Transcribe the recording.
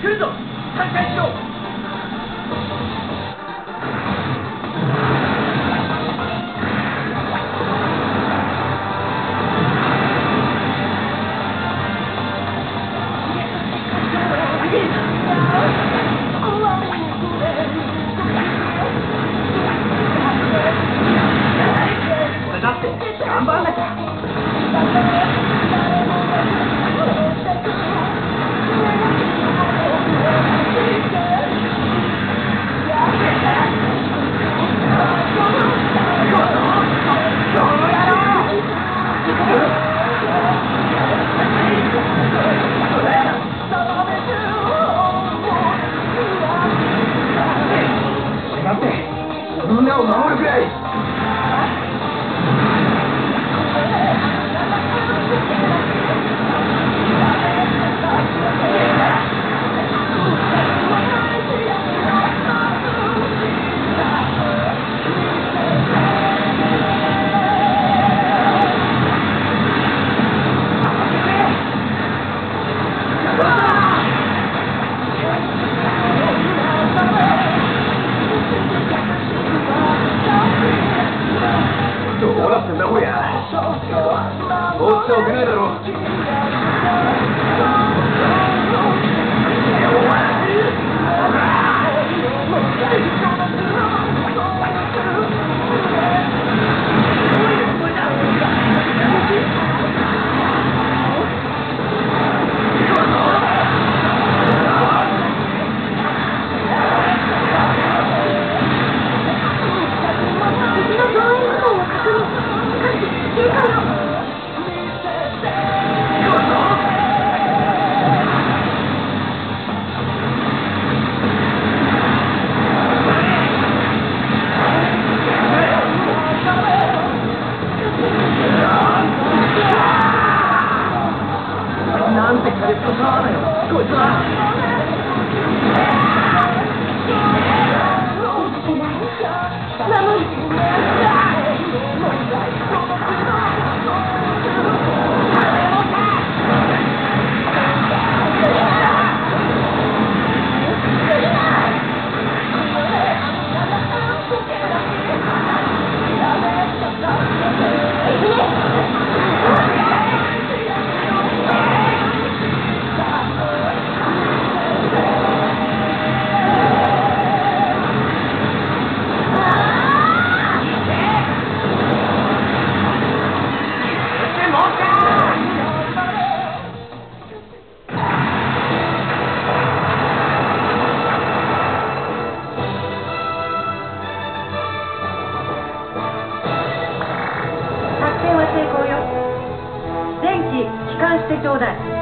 来るぞ。再開しよう。face. おってんだこりゃ。放っておけないだろ。なんてカレットサワーだよ。こいつはよ。電気帰還してちょうだい。